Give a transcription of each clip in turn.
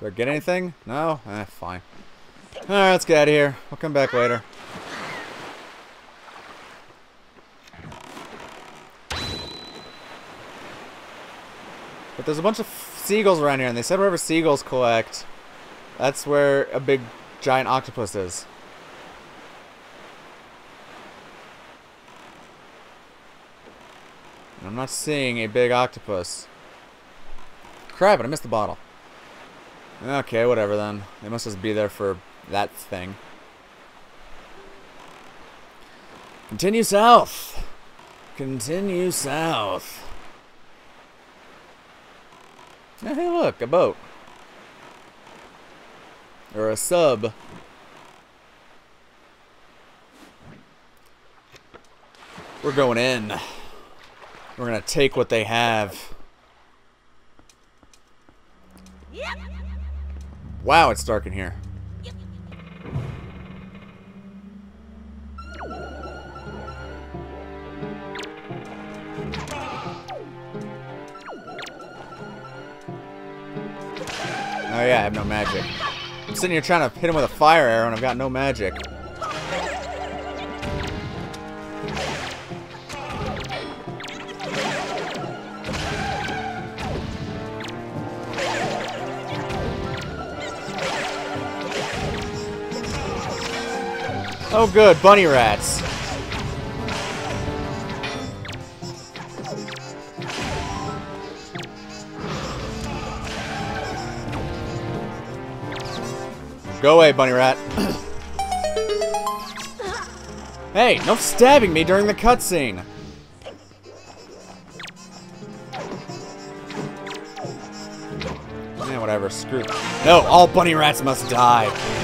Do I get anything? No? Eh, fine. Alright, let's get out of here. We'll come back later. But there's a bunch of seagulls around here, and they said wherever seagulls collect, that's where a big giant octopus is. I'm not seeing a big octopus. Crap, I missed the bottle. Okay, whatever then. They must just be there for that thing. Continue south. Continue south. Hey, look, a boat. Or a sub. We're going in. We're gonna take what they have. Wow, it's dark in here. Oh yeah, I have no magic. I'm sitting here trying to hit him with a fire arrow and I've got no magic. Oh good, bunny rats. Go away, bunny rat. hey, no stabbing me during the cutscene. Yeah, whatever, screw. No, all bunny rats must die.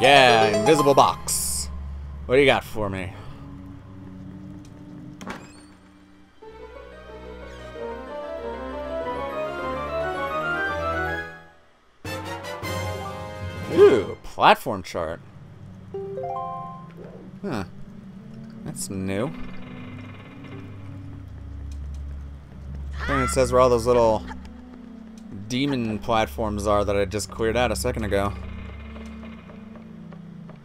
Yeah, invisible box. What do you got for me? Ooh, platform chart. Huh. That's new. And it says where all those little demon platforms are that I just cleared out a second ago.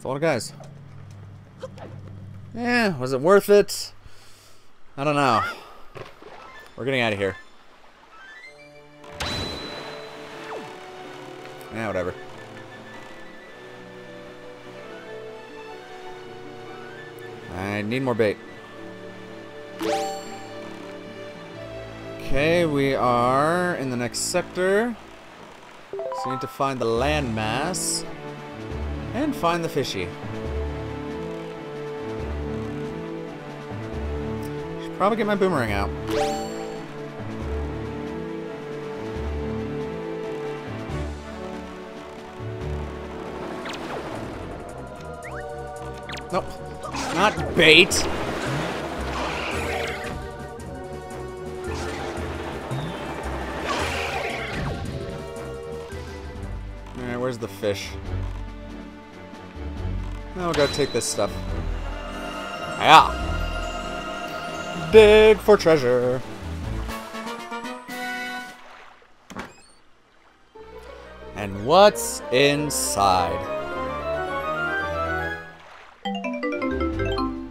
Of guys. Yeah, was it worth it? I don't know. We're getting out of here. Yeah, whatever. I need more bait. Okay, we are in the next sector. So we need to find the landmass. And find the fishy. Should probably get my boomerang out. Nope. Not bait. Alright, where's the fish? Now we'll go take this stuff. Yeah. Dig for treasure. And what's inside?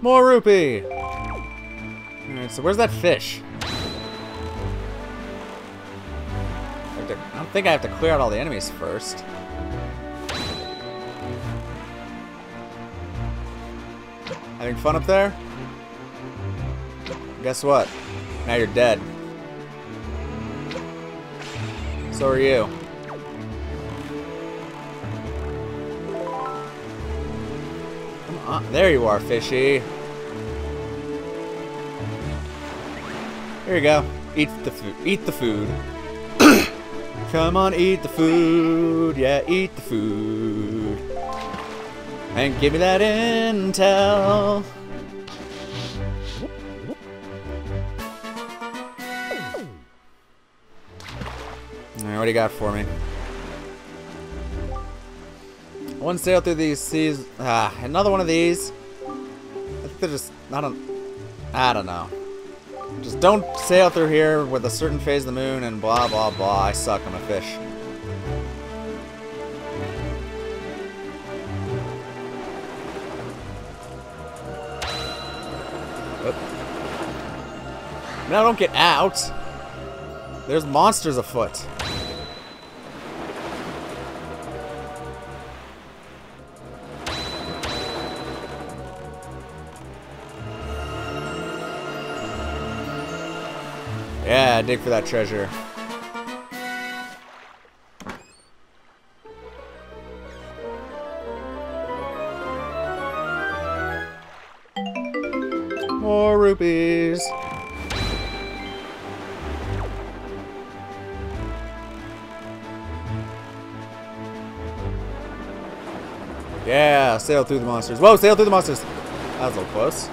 More rupee! Alright, so where's that fish? I, to- I don't think I have to clear out all the enemies first. Having fun up there? Guess what? Now you're dead. So are you. There you are, fishy. Here you go. Eat the food. Eat the food. Come on, eat the food. Yeah, eat the food. And give me that intel. Alright, what do you got for me? One sail through these seas. Ah, another one of these. I think they're just. I don't. I don't know. Just don't sail through here with a certain phase of the moon and blah blah blah. I suck. I'm a fish. Now don't get out. There's monsters afoot. Yeah, dig for that treasure. More rupees. Yeah, sail through the monsters. Whoa, sail through the monsters. That was a little close.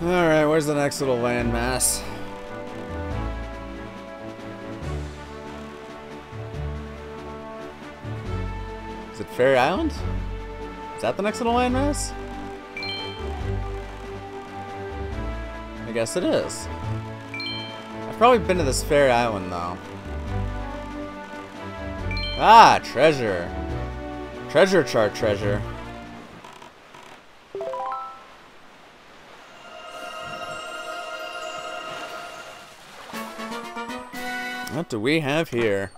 Alright, where's the next little landmass? Is it Fairy Island? Is that the next little landmass? Guess it is. I've probably been to this Fairy Island, though. Ah, treasure. Treasure chart treasure. What do we have here?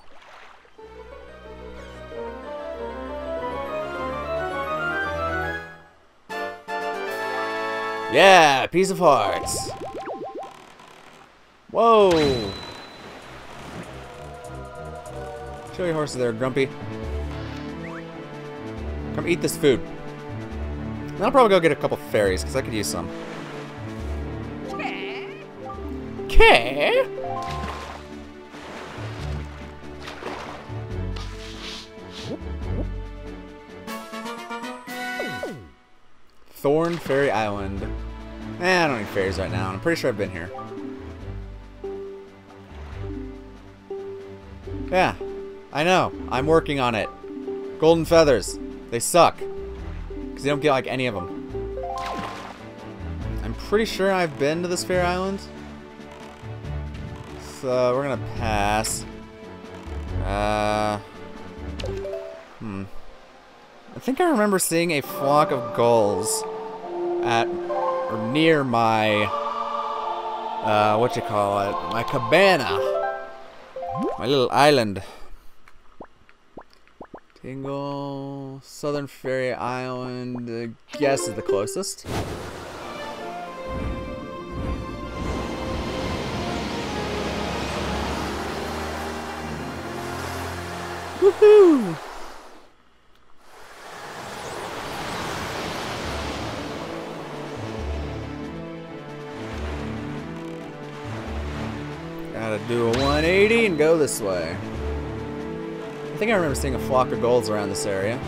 Yeah, piece of hearts. Whoa. Show your horses there, Grumpy. Come eat this food. And I'll probably go get a couple fairies, because I could use some. Okay. Thorn Fairy Island. Eh, I don't need fairies right now. I'm pretty sure I've been here. Yeah, I know. I'm working on it. Golden feathers. They suck. Because you don't get like any of them. I'm pretty sure I've been to this Fairy Island. So we're gonna pass. Uh, hmm. I think I remember seeing a flock of gulls at or near my uh, what you call it, my cabana, my little island. Tingle, Southern Fairy Island, I guess is the closest. Woohoo! Gotta do a 180 and go this way. I think I remember seeing a flock of gulls around this area.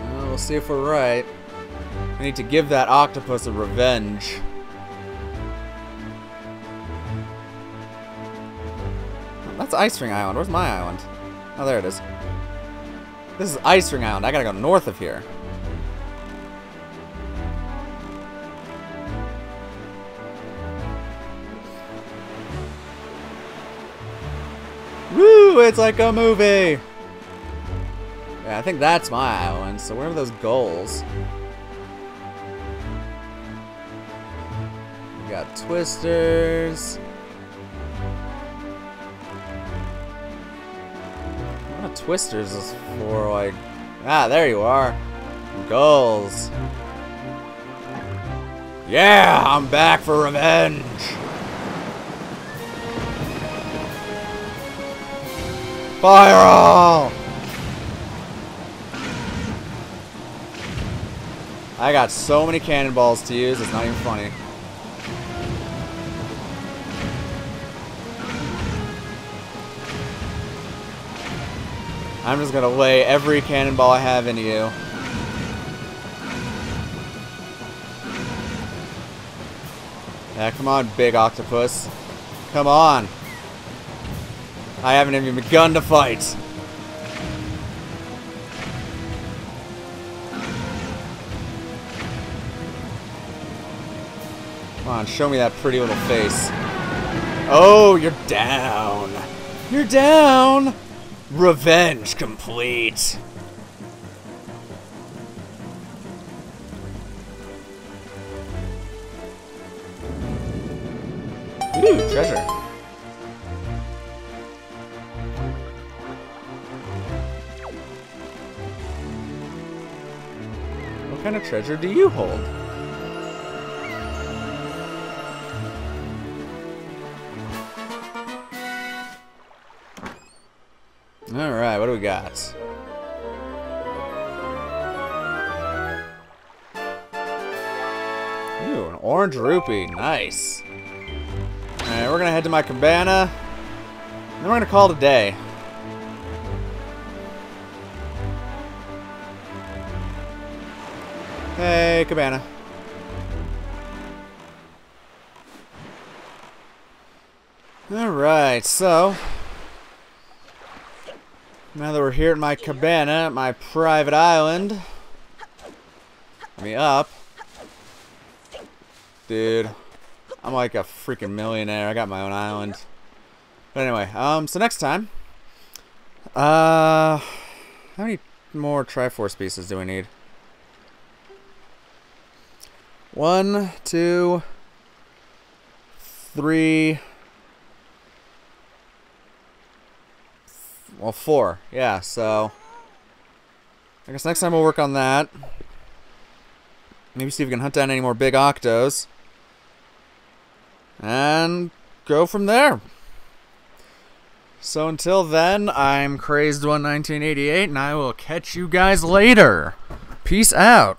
Well, we'll see if we're right. I need to give that octopus a revenge. Hmm, that's Ice Ring Island. Where's my island? Oh, there it is. This is Ice Ring Island. I gotta go north of here. It's like a movie! Yeah, I think that's my island. So where are those gulls? We got twisters. What twisters is for like Ah, there you are. Gulls. Yeah, I'm back for revenge. Fire all! I got so many cannonballs to use, it's not even funny. I'm just gonna lay every cannonball I have into you. Yeah, come on, big octopus. Come on. I haven't even begun to fight. Come on, show me that pretty little face. Oh, you're down. You're down. Revenge complete. Ooh, treasure. Kind of treasure do you hold? Alright, what do we got? Ooh, an orange rupee. Nice. Alright, we're gonna head to my cabana. And then we're gonna call it a day. Hey, cabana. Alright, so... Now that we're here at my cabana, at my private island... Me up. Dude. I'm like a freaking millionaire. I got my own island. But anyway, um, so next time... Uh... How many more Triforce pieces do we need? One, two, three. Well, four. Yeah, so. I guess next time we'll work on that. Maybe see if we can hunt down any more big octos. And go from there. So until then, I'm Crazed One 1988, and I will catch you guys later. Peace out.